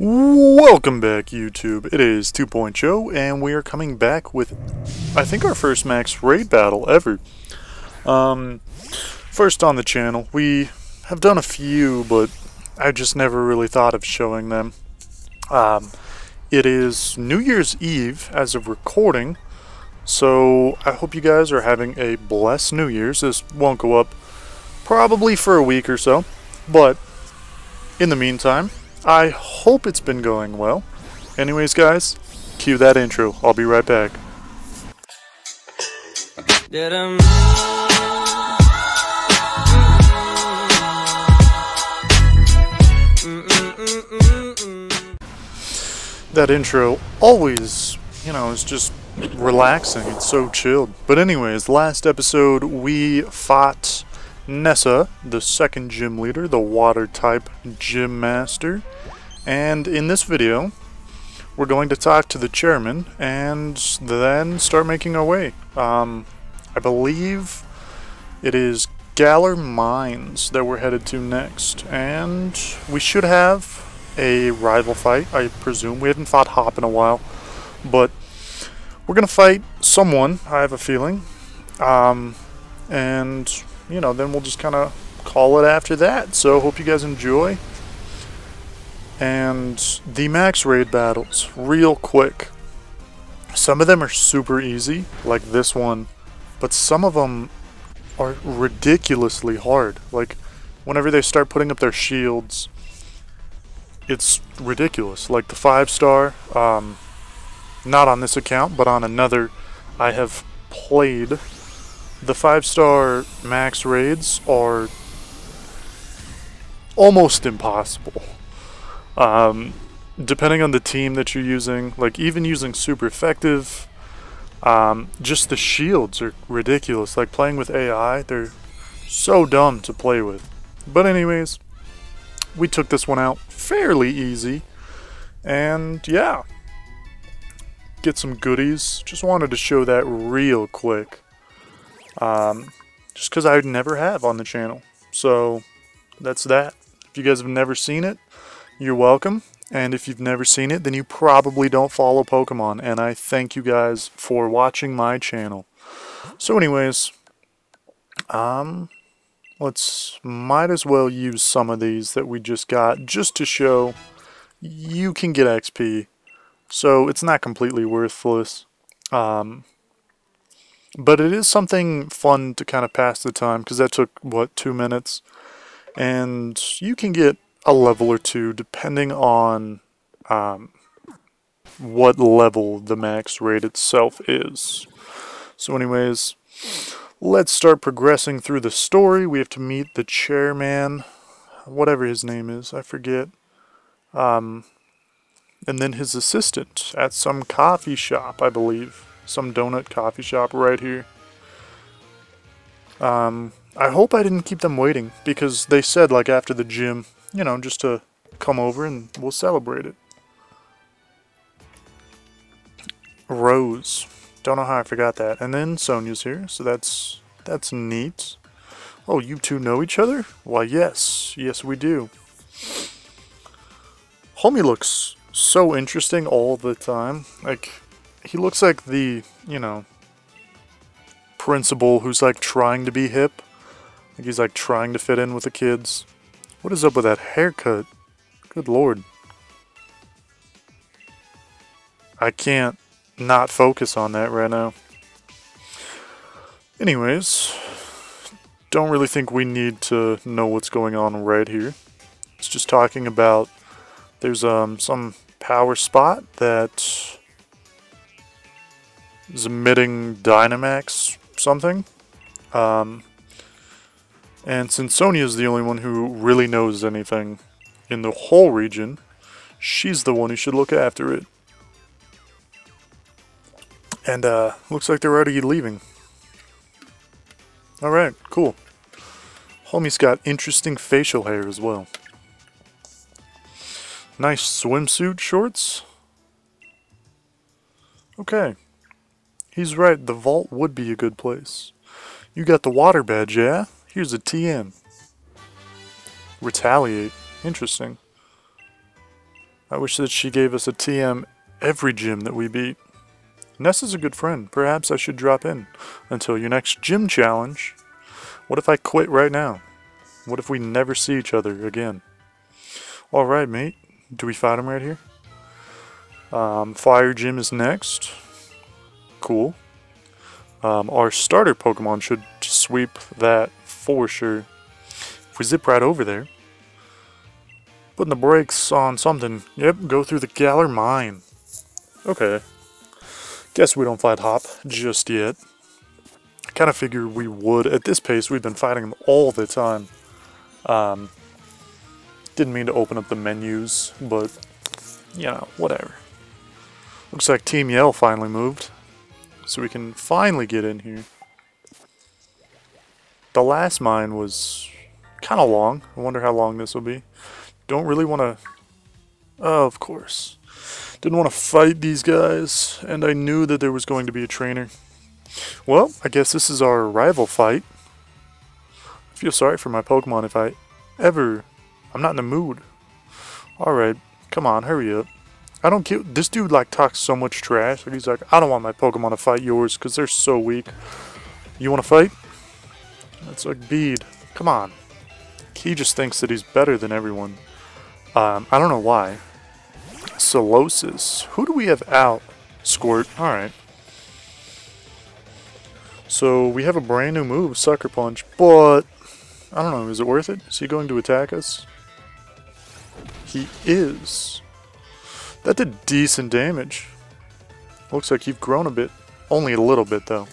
Welcome back, YouTube. It is 2.0, and we are coming back with, I think, our first max raid battle ever. Um, first on the channel, we have done a few, but I just never really thought of showing them. Um, it is New Year's Eve as of recording, so I hope you guys are having a blessed New Year's. This won't go up probably for a week or so, but in the meantime, I hope it's been going well. Anyways, guys, cue that intro. I'll be right back. That intro always, you know, is just relaxing. It's so chilled. But anyways, last episode we fought Nessa, the second gym leader, the water type gym master. And in this video, we're going to talk to the chairman and then start making our way. Um, I believe it is Galar Mines that we're headed to next. And we should have a rival fight, I presume. We haven't fought Hop in a while. But we're going to fight someone, I have a feeling. Um, and you know, then we'll just kind of call it after that. So hope you guys enjoy. And the max raid battles, real quick. Some of them are super easy, like this one, but some of them are ridiculously hard. Like, whenever they start putting up their shields, it's ridiculous. Like the five star, um, not on this account, but on another, I have played the five star max raids are almost impossible. Um, depending on the team that you're using, like even using super effective, um, just the shields are ridiculous. Like playing with AI, they're so dumb to play with. But anyways, we took this one out fairly easy. And yeah, get some goodies. Just wanted to show that real quick. Um, just because I never have on the channel. So that's that. If you guys have never seen it, you're welcome. And if you've never seen it, then you probably don't follow Pokemon. And I thank you guys for watching my channel. So anyways, um, let's might as well use some of these that we just got just to show you can get XP. So it's not completely worthless. Um, but it is something fun to kind of pass the time because that took, what, two minutes? And you can get a level or two depending on um, what level the max raid itself is. So anyways, let's start progressing through the story. We have to meet the chairman, whatever his name is, I forget. Um, and then his assistant at some coffee shop, I believe some donut coffee shop right here. Um, I hope I didn't keep them waiting because they said like after the gym, you know, just to come over and we'll celebrate it. Rose. Don't know how I forgot that. And then Sonia's here, so that's that's neat. Oh, you two know each other? Why, yes. Yes, we do. Homie looks so interesting all the time. Like, he looks like the, you know, principal who's like trying to be hip. Like he's like trying to fit in with the kids. What is up with that haircut? Good lord. I can't not focus on that right now. Anyways, don't really think we need to know what's going on right here. It's just talking about there's um some power spot that is emitting Dynamax something. Um, and since Sonia is the only one who really knows anything in the whole region, she's the one who should look after it. And uh, looks like they're already leaving. Alright, cool. Homie's got interesting facial hair as well. Nice swimsuit shorts. Okay. He's right, the vault would be a good place. You got the water badge, yeah? Here's a TM. Retaliate. Interesting. I wish that she gave us a TM every gym that we beat. Ness is a good friend. Perhaps I should drop in until your next gym challenge. What if I quit right now? What if we never see each other again? Alright, mate. Do we fight him right here? Um, Fire Gym is next. Cool. Um, our starter Pokemon should sweep that for sure. If we zip right over there. Putting the brakes on something. Yep, go through the Galar Mine. Okay. Guess we don't fight Hop just yet. I kind of figured we would. At this pace, we've been fighting them all the time. Um, didn't mean to open up the menus, but, you know, whatever. Looks like Team Yell finally moved. So we can finally get in here. The last mine was kind of long. I wonder how long this will be. Don't really want to... Oh, of course. Didn't want to fight these guys, and I knew that there was going to be a trainer. Well, I guess this is our rival fight. I feel sorry for my Pokemon if I ever... I'm not in the mood. Alright, come on, hurry up. I don't care. This dude like talks so much trash. He's like, I don't want my Pokemon to fight yours because they're so weak. You want to fight? That's like Bede. Come on. He just thinks that he's better than everyone. Um, I don't know why. Solosis. Who do we have out? Squirt. Alright. So we have a brand new move, Sucker Punch, but I don't know, is it worth it? Is he going to attack us? He is. That did decent damage. Looks like you've grown a bit. Only a little bit, though.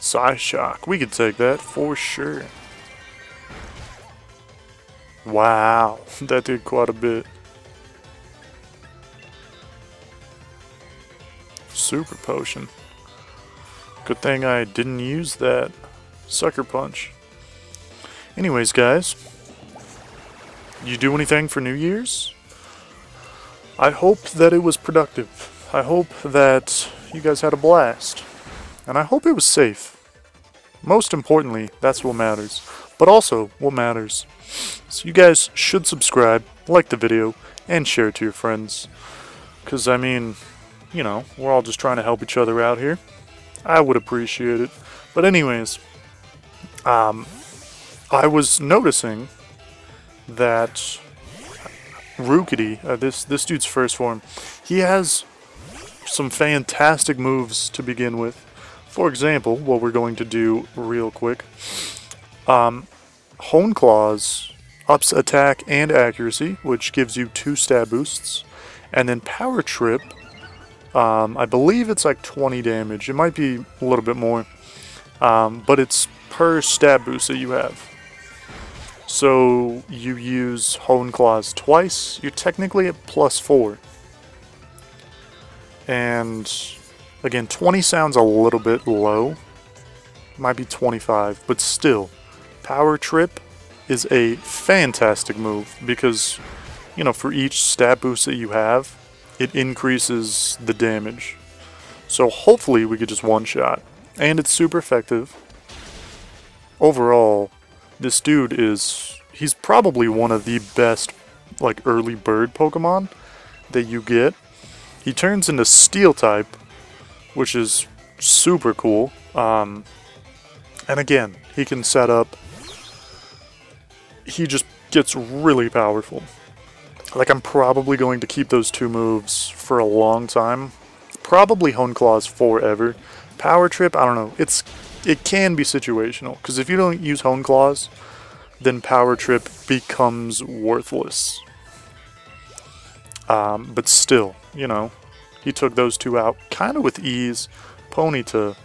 Psyshock. We could take that for sure. Wow. That did quite a bit. Super Potion. Good thing I didn't use that Sucker Punch. Anyways, guys. You do anything for New Year's? I hope that it was productive. I hope that you guys had a blast. And I hope it was safe. Most importantly, that's what matters. But also, what matters. So you guys should subscribe, like the video, and share it to your friends. Because, I mean, you know, we're all just trying to help each other out here. I would appreciate it. But anyways, um, I was noticing that Rookidee, uh, this this dude's first form, he has some fantastic moves to begin with. For example, what we're going to do real quick, um, Hone Claws ups attack and accuracy, which gives you two stab boosts, and then Power Trip, um, I believe it's like 20 damage. It might be a little bit more, um, but it's per stab boost that you have. So you use Hone Claws twice, you're technically at plus 4. And again, 20 sounds a little bit low. Might be 25, but still. Power Trip is a fantastic move because, you know, for each stat boost that you have, it increases the damage. So hopefully we could just one-shot. And it's super effective. Overall, this dude is, he's probably one of the best, like, early bird Pokemon that you get. He turns into Steel type, which is super cool. Um, and again, he can set up, he just gets really powerful. Like, I'm probably going to keep those two moves for a long time. Probably Hone Claws forever. Power Trip, I don't know. It's It can be situational, because if you don't use Hone Claws, then Power Trip becomes worthless. Um, but still, you know, he took those two out kind of with ease. Ponyta.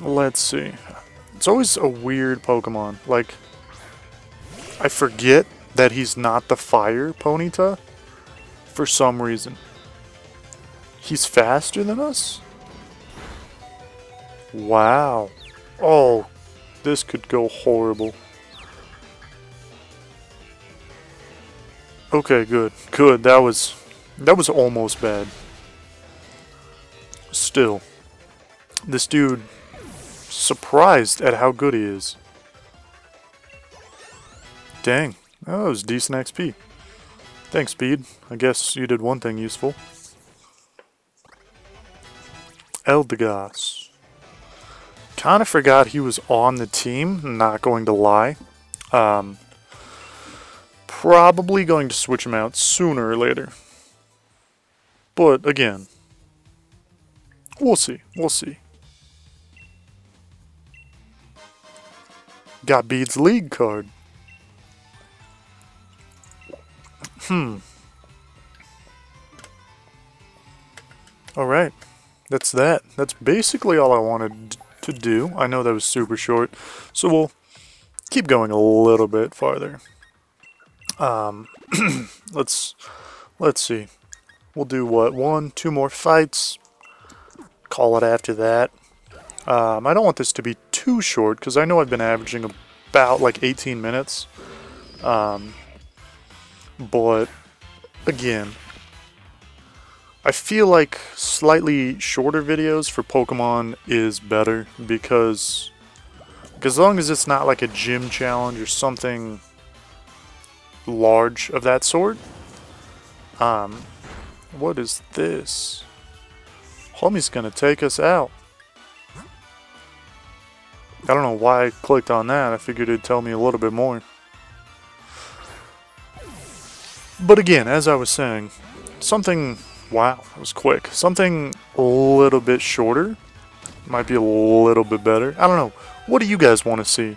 Let's see. It's always a weird Pokemon. Like, I forget that he's not the fire Ponyta for some reason. He's faster than us? Wow. Oh, this could go horrible. Okay, good. Good. That was that was almost bad. Still, this dude surprised at how good he is. Dang. That was decent XP. Thanks, Speed. I guess you did one thing useful. Eldegoss. Kinda forgot he was on the team, not going to lie. Um, probably going to switch him out sooner or later. But, again, we'll see. We'll see. Got Bede's League card. Hmm. Alright. That's that. That's basically all I wanted to do. I know that was super short, so we'll keep going a little bit farther. Um, let's let's see. We'll do what? One, two more fights. Call it after that. Um, I don't want this to be too short because I know I've been averaging about like 18 minutes. Um, but again, I feel like slightly shorter videos for Pokemon is better because as long as it's not like a gym challenge or something large of that sort. Um, what is this? Homie's gonna take us out. I don't know why I clicked on that. I figured it'd tell me a little bit more. But again, as I was saying, something, wow, it was quick. Something a little bit shorter might be a little bit better. I don't know. What do you guys want to see?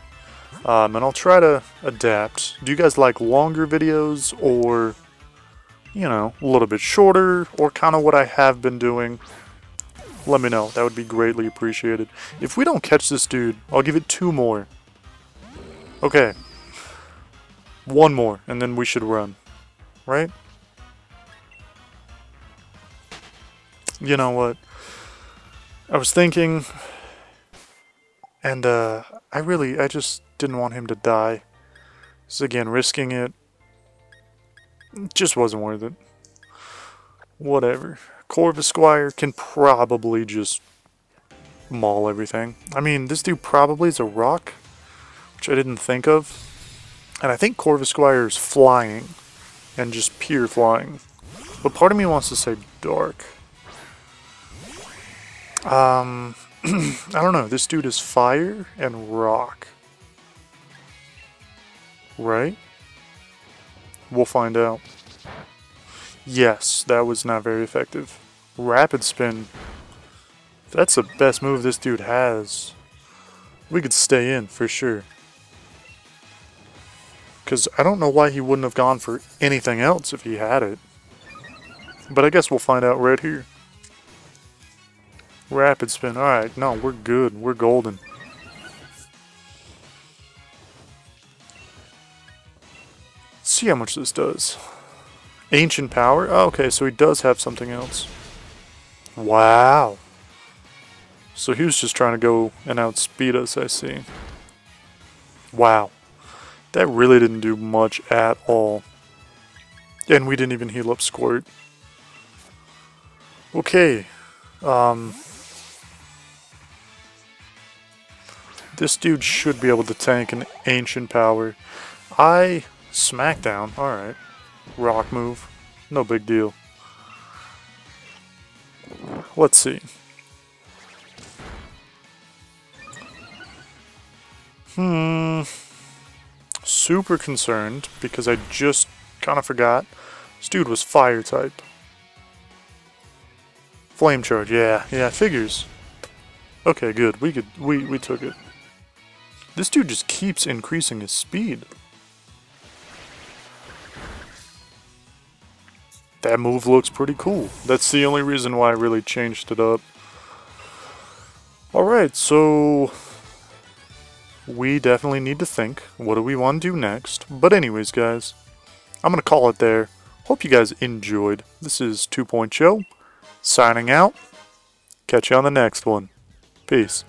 Um, and I'll try to adapt. Do you guys like longer videos or, you know, a little bit shorter or kind of what I have been doing? Let me know. That would be greatly appreciated. If we don't catch this dude, I'll give it two more. Okay. One more, and then we should run right? You know what? I was thinking, and uh, I really, I just didn't want him to die. So again, risking it just wasn't worth it. Whatever. Corvisquire can probably just maul everything. I mean, this dude probably is a rock, which I didn't think of. And I think Corvisquire is flying and just pure flying. But part of me wants to say dark. Um, I don't know. This dude is fire and rock. Right? We'll find out. Yes, that was not very effective. Rapid spin. That's the best move this dude has. We could stay in for sure. Because I don't know why he wouldn't have gone for anything else if he had it. But I guess we'll find out right here. Rapid spin. Alright, no, we're good. We're golden. Let's see how much this does. Ancient power? Oh, okay, so he does have something else. Wow. So he was just trying to go and outspeed us, I see. Wow. That really didn't do much at all. And we didn't even heal up Squirt. Okay. Um, this dude should be able to tank an Ancient Power. I... Smackdown. Alright. Rock move. No big deal. Let's see. Hmm super concerned because I just kind of forgot. This dude was fire type. Flame charge, yeah, yeah, figures. Okay, good. We could we we took it. This dude just keeps increasing his speed. That move looks pretty cool. That's the only reason why I really changed it up. Alright, so we definitely need to think, what do we want to do next? But anyways, guys, I'm going to call it there. Hope you guys enjoyed. This is TwoPointCho, signing out. Catch you on the next one. Peace.